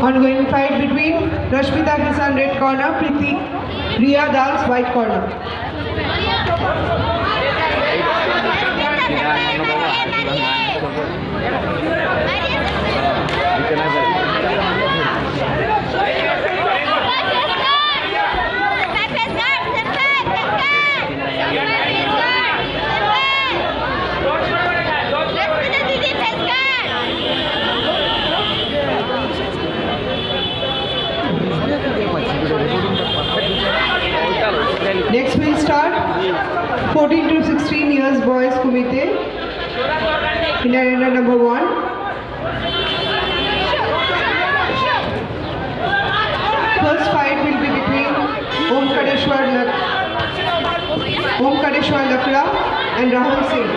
Ongoing fight between Rashmita Kisan red corner, Priti Riya Das white corner. Next we'll start 14 to 16 years boys kumite in arena number 1. First fight will be between Omkadeshwar Lak- Omkadeshwar Lakra and Rahul Singh.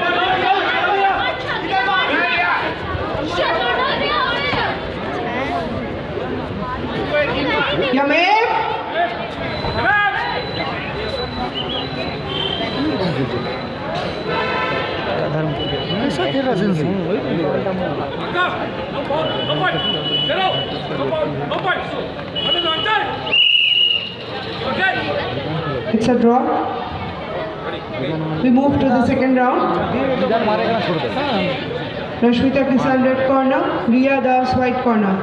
Yamir! Yamir! ऐसा खेल रहा sense It's a draw. We move to the second round. मारेगा ना छोड़ दे Rashmita Kisan red corner, Riya Das white corner.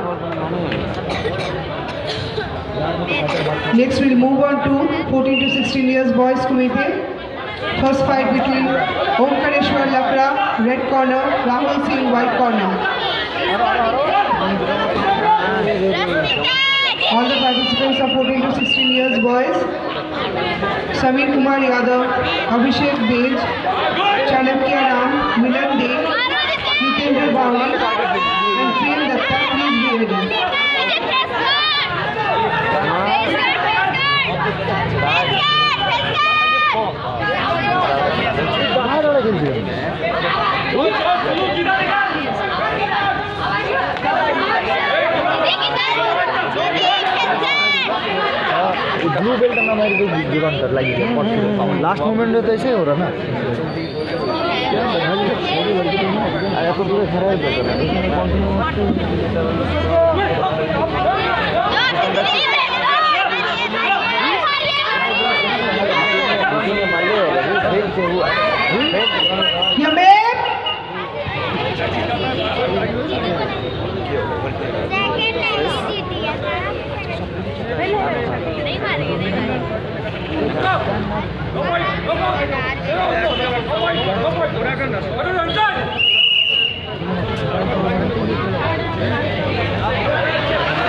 Next we'll move on to 14 to 16 years boys committee. First fight between Omkareshwar Lakra red corner, Rahul Singh white corner. All the participants are 14 to 16 years boys. Samir Kumar Yadav, Abhishek Bej, Chanakya Ram, Milan De, Hitendra Bawani, blue belt ना मेरे को दुकान कर लगी last moment में तो ऐसे ही हो रहा ना तो पूरे खराब कर रहा Yamir!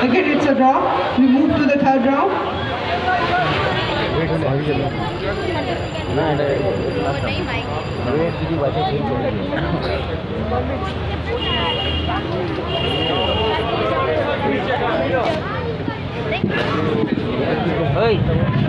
Again, it's a draw. We move to the third round. Hey.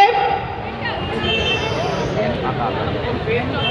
Yeah.